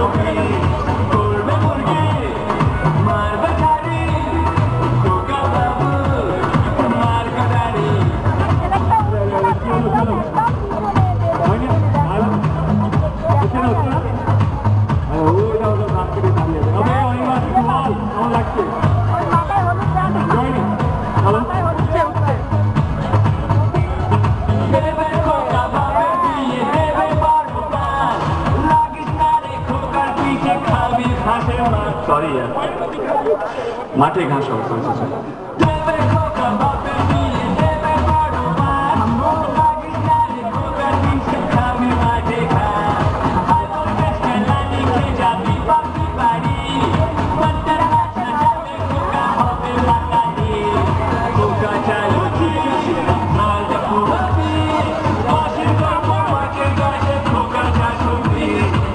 Okay. ঘাসেও না sorry মাঠে ঘাস সরি সরি